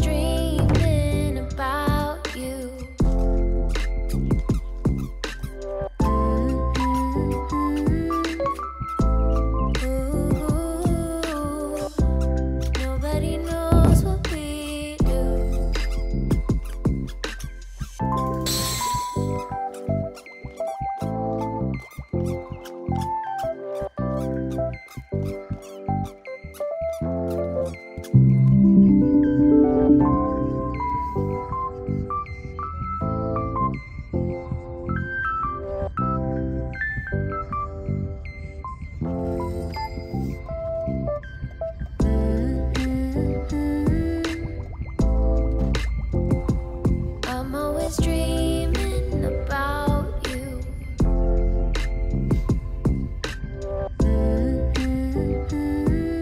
street.